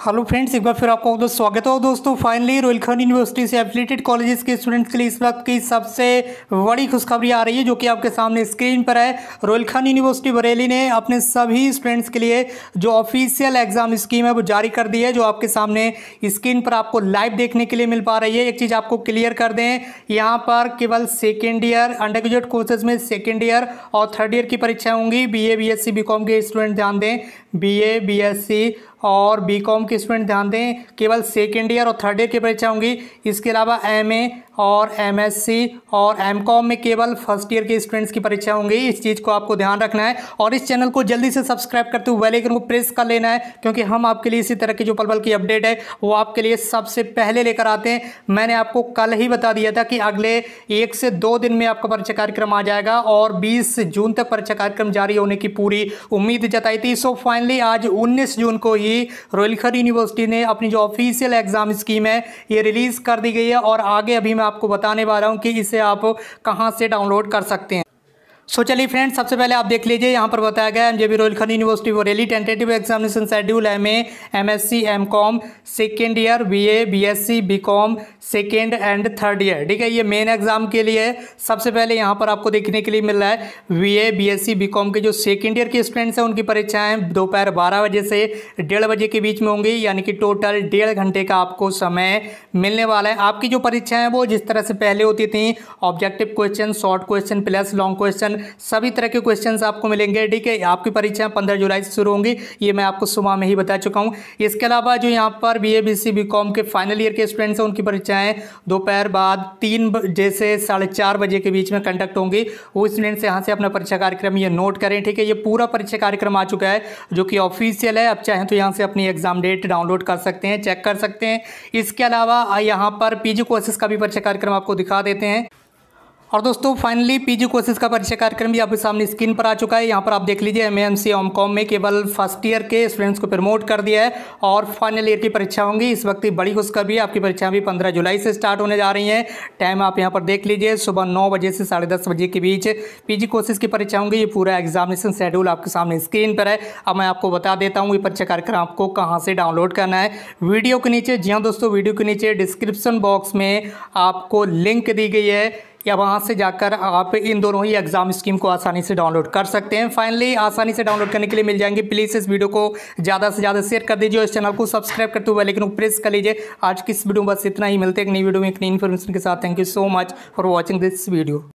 Hello friends एक बार फिर आपका दोस्त स्वागत हो। दोस्तों फाइनली रोहिलखंड यूनिवर्सिटी से एफिलेटेड कॉलेजेस के स्टूडेंट्स के लिए इस वक्त की सबसे बड़ी खुशखबरी आ रही है, जो कि आपके सामने स्क्रीन पर है। रोहिलखंड यूनिवर्सिटी बरेली ने अपने सभी स्टूडेंट्स के लिए जो ऑफिशियल एग्ज़ाम स्कीम है, वो जारी कर दी है, जो आपके सामने स्क्रीन पर आपको लाइव देखने के लिए मिल पा रही है। एक चीज़ आपको क्लियर कर दें, यहाँ पर केवल second year under graduate courses में सेकेंड ईयर और थर्ड ईयर की परीक्षाएँ होंगी। बी ए बी एस के स्टूडेंट ध्यान दें। बी ए और बी के स्टूडेंट ध्यान दें, केवल सेकेंड ईयर और थर्ड ईयर की परीक्षा होंगी। इसके अलावा एम ए और एम एस सी और एम कॉम में केवल फ़र्स्ट ईयर के स्टूडेंट्स की परीक्षा होंगी। इस चीज़ को आपको ध्यान रखना है और इस चैनल को जल्दी से सब्सक्राइब करते हुए वेलेकन को प्रेस कर लेना है, क्योंकि हम आपके लिए इसी तरह की जो पल पल की अपडेट है, वो आपके लिए सबसे पहले लेकर आते हैं। मैंने आपको कल ही बता दिया था कि अगले एक से दो दिन में आपका परीक्षा कार्यक्रम आ जाएगा और बीस जून तक परीक्षा कार्यक्रम जारी होने की पूरी उम्मीद जताई थी। सो फाइनली आज उन्नीस जून को ही रोयलखर यूनिवर्सिटी ने अपनी जो ऑफिशियल एग्ज़ाम स्कीम है, ये रिलीज़ कर दी गई है और आगे अभी मैं आपको बताने वाला हूँ कि इसे आप कहाँ से डाउनलोड कर सकते हैं। सो चलिए फ्रेंड्स सबसे पहले आप देख लीजिए, यहाँ पर बताया गया M J B Rohilkhand university Bareilly tentative examination schedule M A M S C M com second year B A B S C B com second and third year ठीक है, ये मेन एग्ज़ाम के लिए सबसे पहले यहाँ पर आपको देखने के लिए मिल रहा है B A B S C B com के जो सेकेंड ईयर के स्टूडेंट्स हैं, उनकी परीक्षाएँ दोपहर बारह बजे से डेढ़ बजे के बीच में होंगी, यानी कि टोटल डेढ़ घंटे का आपको समय मिलने वाला है। आपकी जो परीक्षाएँ वो जिस तरह से पहले होती थी objective question short question plus long question सभी तरह के क्वेश्चन आपको मिलेंगे, ठीक है? आपकी परीक्षा पंद्रह जुलाई से शुरू होंगी, ये मैं आपको सुबह में ही बता चुका हूँ। इसके अलावा जो यहाँ पर B A B C B com के फाइनल ईयर के स्टूडेंट्स हैं, उनकी परीक्षाएँ दोपहर बाद तीन बजे से साढ़े चार बजे के बीच में कंडक्ट होंगी। वो स्टूडेंट्स यहाँ से अपना परीक्षा कार्यक्रम ये नोट करें, ठीक है? ये पूरा परीक्षा कार्यक्रम आ चुका है, जो कि ऑफिशियल है। अब चाहें तो यहाँ से अपनी एग्ज़ाम डेट डाउनलोड कर सकते हैं चेक कर सकते हैं। इसके अलावा यहाँ पर पीजी कोर्सेज का भी परीक्षा कार्यक्रम आपको दिखा देते हैं। और दोस्तों फाइनली पीजी कोर्सेज का परीक्षा कार्यक्रम भी आपके सामने स्क्रीन पर आ चुका है। यहाँ पर आप देख लीजिए एम एम सी कॉम में केवल फ़र्स्ट ईयर के स्टूडेंट्स को प्रमोट कर दिया है और फाइनल ईयर की परीक्षा होंगी। इस वक्त बड़ी खुशखबरी आपकी परीक्षाएँ भी पंद्रह जुलाई से स्टार्ट होने जा रही हैं। टाइम आप यहाँ पर देख लीजिए, सुबह नौ बजे से साढ़े दस बजे के बीच पी कोर्सेज की परीक्षा होंगी। ये पूरा एग्जामिनेशन शेड्यूल आपके सामने स्क्रीन पर है। अब मैं आपको बता देता हूँ, ये परीक्षा कार्यक्रम आपको कहाँ से डाउनलोड करना है। वीडियो के नीचे, जी हाँ दोस्तों वीडियो के नीचे डिस्क्रिप्सन बॉक्स में आपको लिंक दी गई है। या वहाँ से जाकर आप इन दोनों ही एग्ज़ाम स्कीम को आसानी से डाउनलोड कर सकते हैं। फाइनली आसानी से डाउनलोड करने के लिए मिल जाएँगे। प्लीज़ इस वीडियो को ज़्यादा से ज़्यादा शेयर कर दीजिए और इस चैनल को सब्सक्राइब करते हुए लेकिन प्रेस कर लीजिए। आज की इस वीडियो में बस इतना ही। मिलते हैं एक नई वीडियो में एक नई इन्फॉर्मेशन के साथ। Thank you so much for watching this video